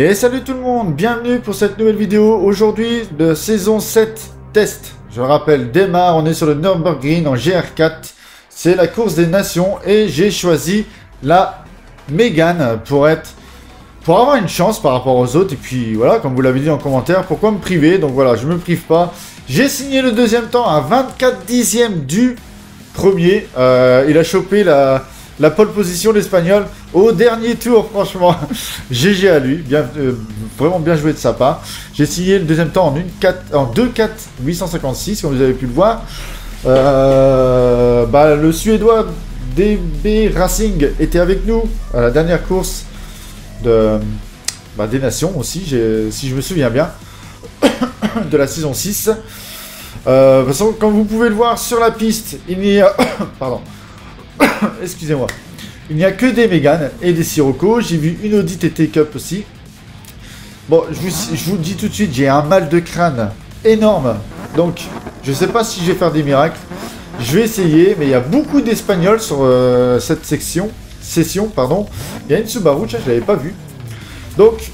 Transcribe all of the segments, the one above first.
Et salut tout le monde, bienvenue pour cette nouvelle vidéo. Aujourd'hui, de saison 7 test. Je le rappelle, démarre, on est sur le Nürburgring en GR4. C'est la course des nations et j'ai choisi la Mégane pour être... Pour avoir une chance par rapport aux autres. Et puis voilà, comme vous l'avez dit en commentaire, pourquoi me priver? Donc voilà, je me prive pas. J'ai signé le deuxième temps à 24 dixièmes du premier. Euh, il a chopé la la pole position l'Espagnol au dernier tour, franchement. GG à lui, euh, vraiment bien joué de sa part. J'ai signé le deuxième temps en, une 4, en 2-4 856, comme vous avez pu le voir. Euh, bah, le Suédois DB Racing était avec nous à la dernière course de, bah, des Nations aussi, si je me souviens bien, de la saison 6. Euh, de toute façon, comme vous pouvez le voir sur la piste, il y a... Pardon. Excusez-moi. Il n'y a que des Mégane et des Sirocco. J'ai vu une Audi TT Cup aussi. Bon, je vous, dis tout de suite, j'ai un mal de crâne énorme. Donc, je ne sais pas si je vais faire des miracles. Je vais essayer, mais il y a beaucoup d'Espagnols sur euh, cette section. Session, pardon. Il y a une Subaru, je l'avais pas vu. Donc,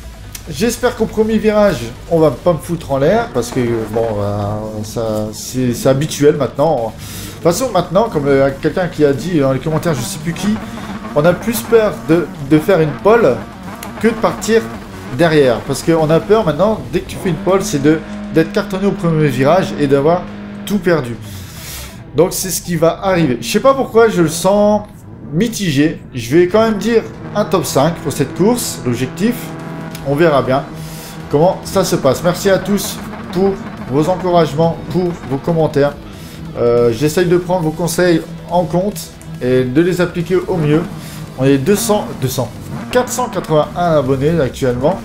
j'espère qu'au premier virage, on va pas me foutre en l'air, parce que, bon, euh, c'est habituel maintenant. Toute façon, maintenant, comme euh, quelqu'un qui a dit dans les commentaires, je sais plus qui, on a plus peur de, faire une pole que de partir derrière. Parce qu'on a peur maintenant, dès que tu fais une pole, c'est d'être cartonné au premier virage et d'avoir tout perdu. Donc c'est ce qui va arriver. Je sais pas pourquoi je le sens mitigé. Je vais quand même dire un top 5 pour cette course, l'objectif. On verra bien comment ça se passe. Merci à tous pour vos encouragements, pour vos commentaires. Euh, j'essaye de prendre vos conseils en compte et de les appliquer au mieux. On est 200, 200, 481 abonnés actuellement.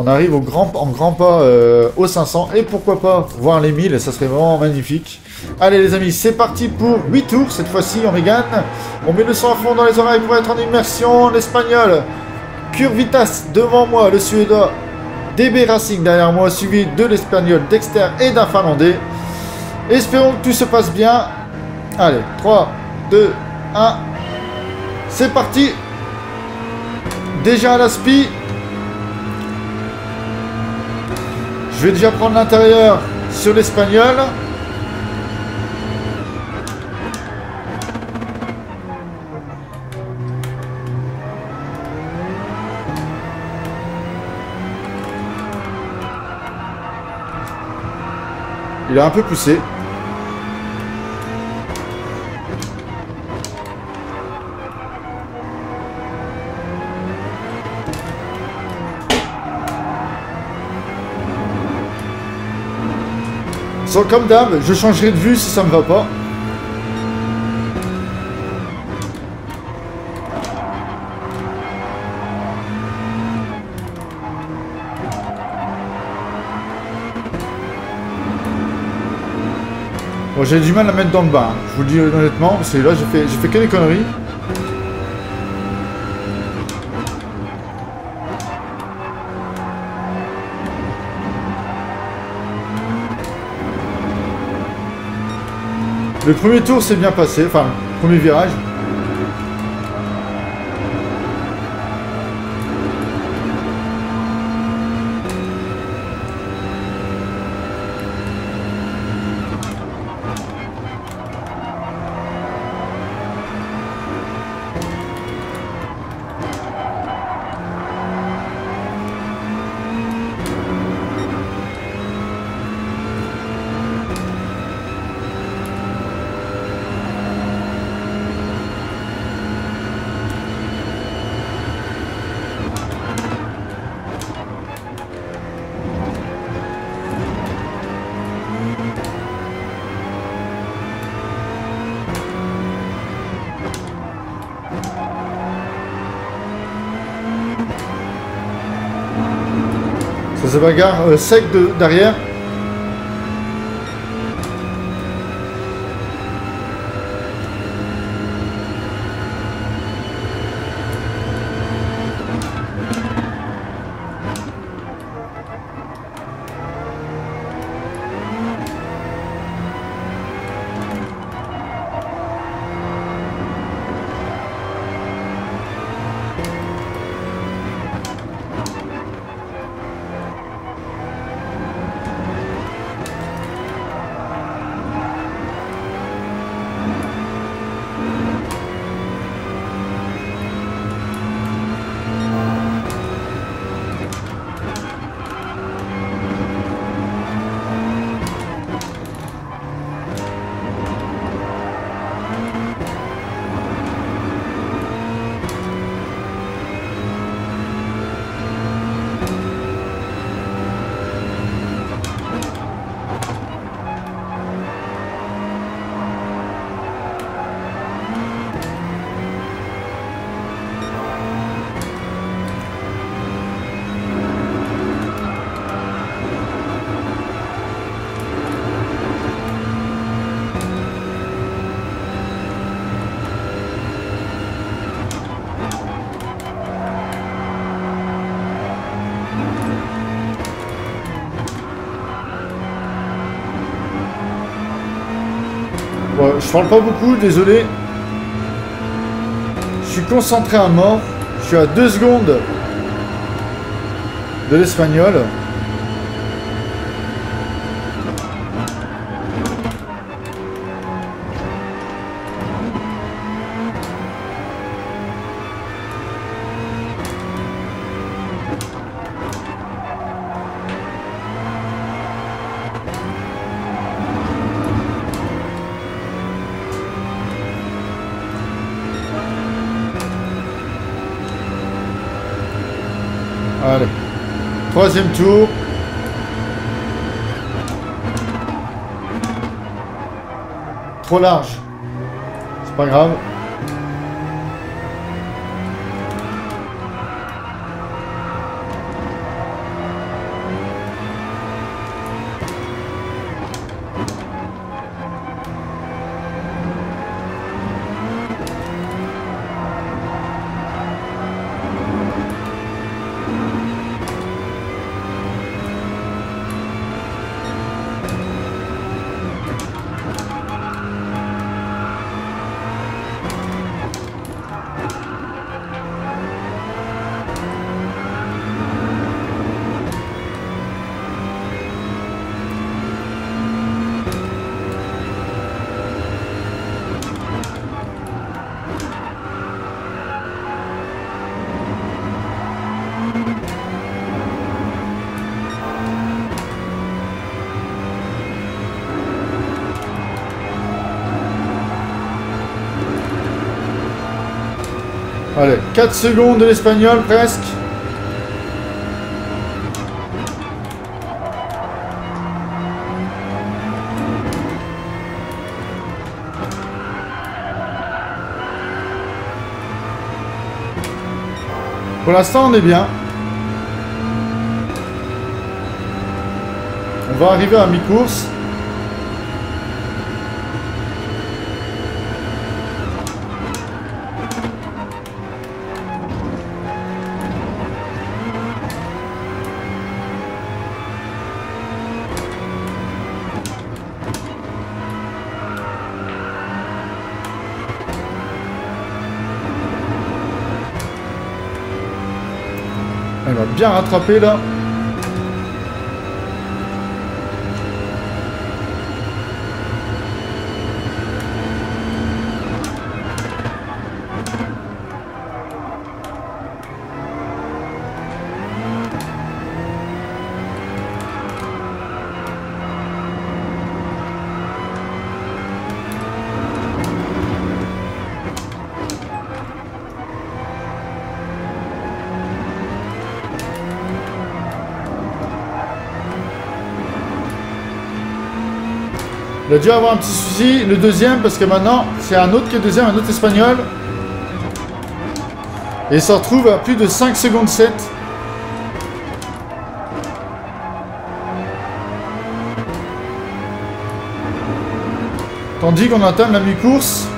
On arrive en grand pas euh, aux 500 et pourquoi pas voir les 1000, ça serait vraiment magnifique. Allez les amis, c'est parti pour 8 tours cette fois-ci en Mégane. On met le sang à fond dans les oreilles pour être en immersion. L'espagnol, Curvitas devant moi, le suédois, DB Racing derrière moi, suivi de l'espagnol Dexter et d'un finlandais. Espérons que tout se passe bien. Allez, 3, 2, 1. C'est parti. Déjà à la spi. Je vais déjà prendre l'intérieur sur l'espagnol. Il a un peu poussé. Comme d'hab, je changerai de vue si ça me va pas. Bon, j'ai du mal à mettre dans le bas, hein. je vous le dis honnêtement, parce que là, j'ai fait, fait que des conneries. Le premier tour s'est bien passé, enfin, premier virage. Se bagarre euh, sec de, derrière. Je parle pas beaucoup, désolé. Je suis concentré à mort. Je suis à 2 secondes de l'espagnol. Troisième tour. Trop large. C'est pas grave. Allez, 4 secondes de l'espagnol presque. Pour l'instant, on est bien. On va arriver à mi-course. Bien rattraper là. Il a dû avoir un petit souci, le deuxième, parce que maintenant, c'est un autre qui est deuxième, un autre espagnol. Et il se retrouve à plus de 5 secondes 7. Tandis qu'on entame la mi-course.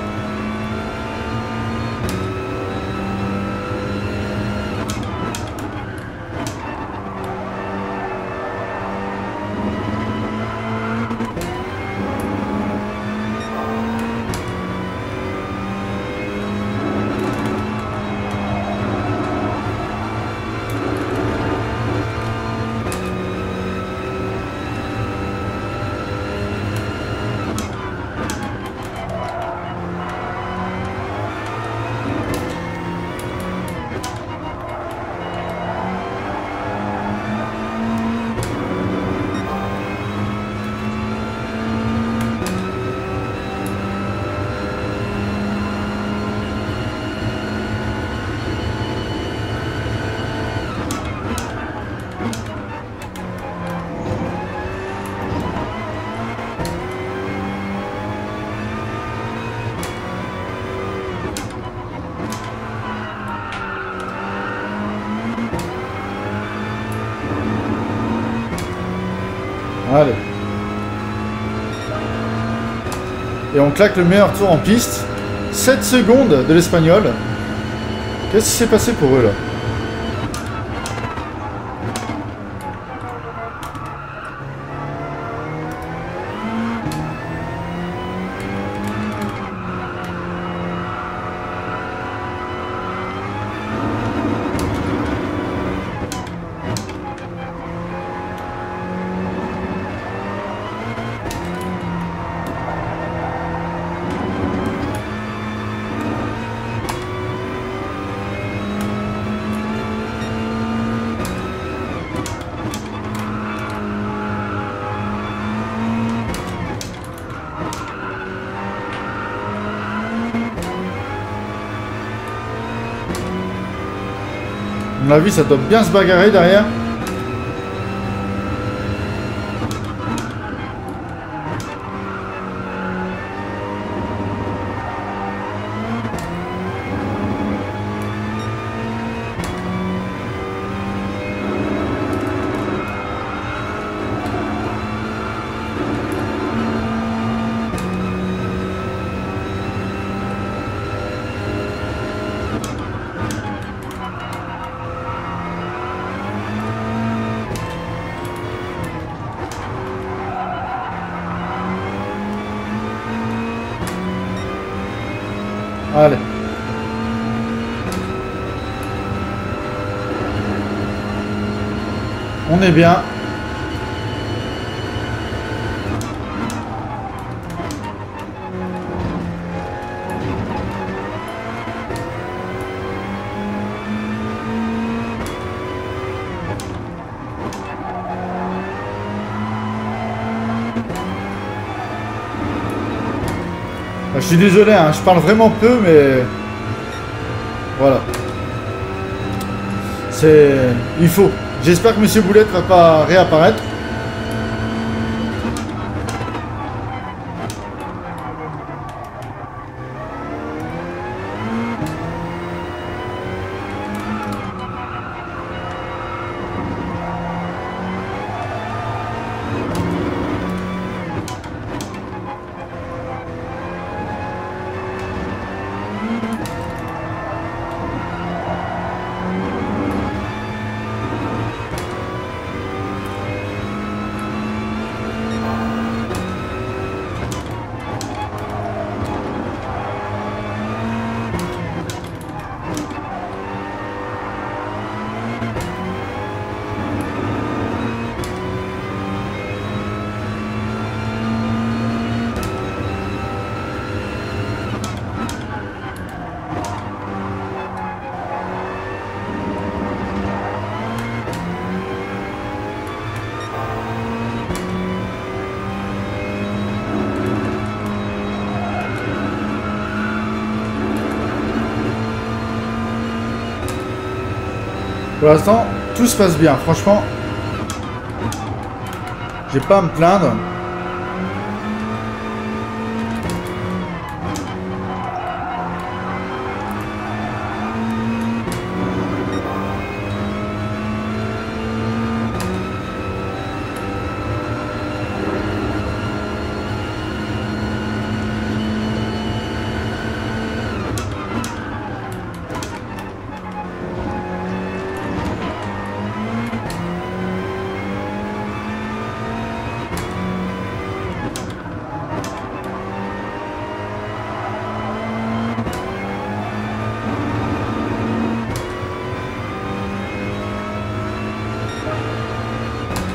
Claque le meilleur tour en piste. 7 secondes de l'espagnol. Qu'est-ce qui s'est passé pour eux là? Mon avis, ça doit bien se bagarrer derrière. Bien. Bah, je suis désolé, hein, je parle vraiment peu, mais... Voilà. C'est... Il faut. J'espère que Monsieur Boulette va pas réapparaître. Pour l'instant, tout se passe bien. Franchement, j'ai pas à me plaindre.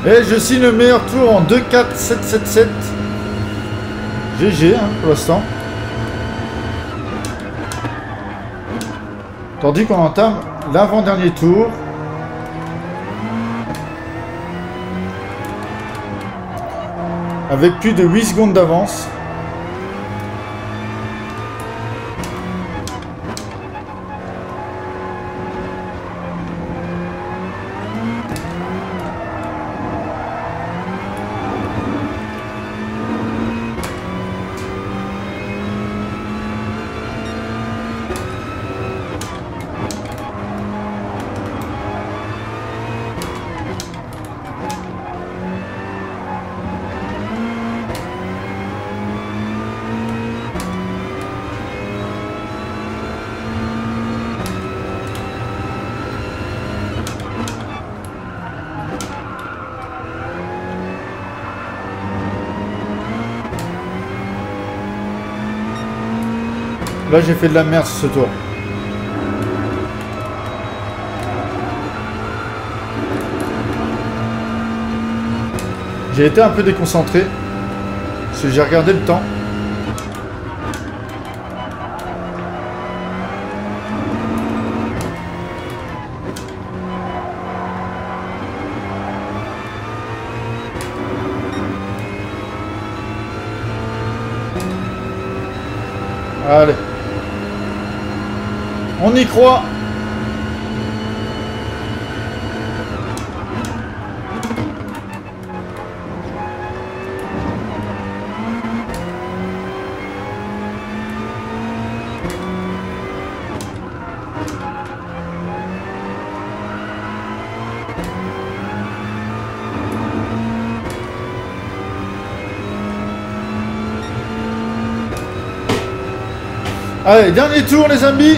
Et je signe le meilleur tour en 2-4-7-7-7. GG hein, pour l'instant. Tandis qu'on entame l'avant-dernier tour. Avec plus de 8 secondes d'avance. Là, j'ai fait de la merde ce tour. J'ai été un peu déconcentré. Parce que j'ai regardé le temps. Allez. On y croit. Allez, dernier tour les amis.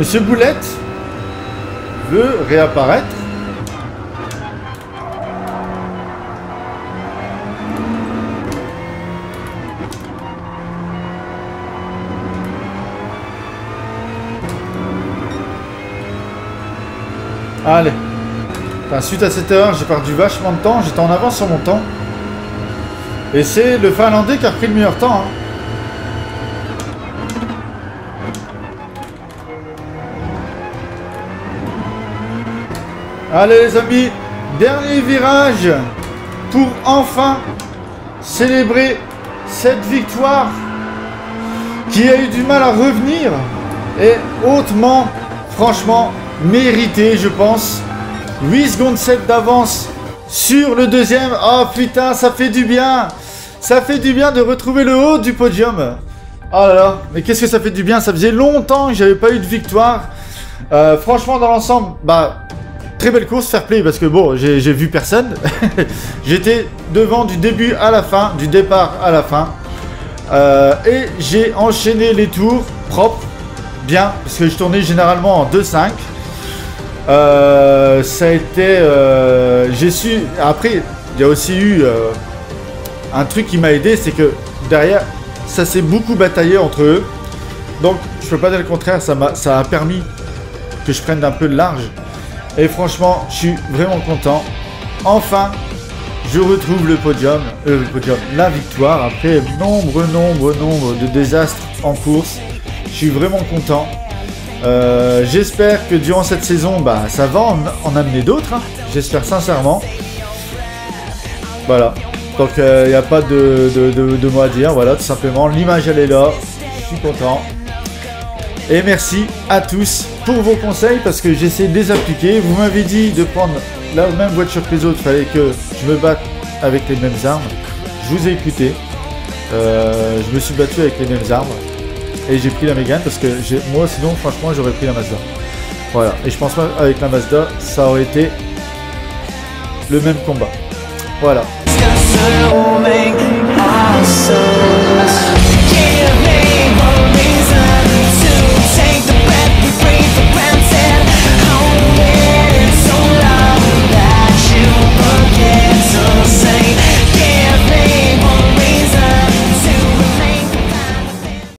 Monsieur Boulette veut réapparaître. Allez. suite à cette erreur, j'ai perdu vachement de temps. J'étais en avance sur mon temps. Et c'est le Finlandais qui a pris le meilleur temps. Hein. Allez les amis, dernier virage pour enfin célébrer cette victoire qui a eu du mal à revenir et hautement, franchement, mérité je pense. 8 secondes 7 d'avance sur le deuxième. Oh putain, ça fait du bien Ça fait du bien de retrouver le haut du podium. Oh là là, mais qu'est-ce que ça fait du bien? Ça faisait longtemps que j'avais pas eu de victoire. Euh, franchement, dans l'ensemble, bah, Très belle course, fair play, parce que bon, j'ai vu personne. J'étais devant du début à la fin, du départ à la fin. Euh, et j'ai enchaîné les tours propres, bien, parce que je tournais généralement en 2-5. Euh, ça a été... Euh, j'ai su... Après, il y a aussi eu un truc qui m'a aidé, c'est que derrière, ça s'est beaucoup bataillé entre eux. Donc, je peux pas dire le contraire, ça, a, ça a permis que je prenne un peu de large. Et franchement, je suis vraiment content. Enfin, je retrouve le podium, euh, le podium, la victoire après nombre, nombre, nombre de désastres en course. Je suis vraiment content. Euh, j'espère que durant cette saison, bah, ça va en, amener d'autres. Hein. J'espère sincèrement. Voilà. Donc il euh, n'y a pas de, de, à dire. Voilà, tout simplement. L'image elle est là. Je suis content. Et merci à tous vos conseils parce que j'essaie de les appliquer. Vous m'avez dit de prendre la même voiture que les autres, fallait que je me batte avec les mêmes armes. Je vous ai écouté. Euh, je me suis battu avec les mêmes armes. Et j'ai pris la Mégane parce que moi sinon franchement j'aurais pris la Mazda. Voilà. Et je pense qu'avec la Mazda, ça aurait été le même combat. Voilà.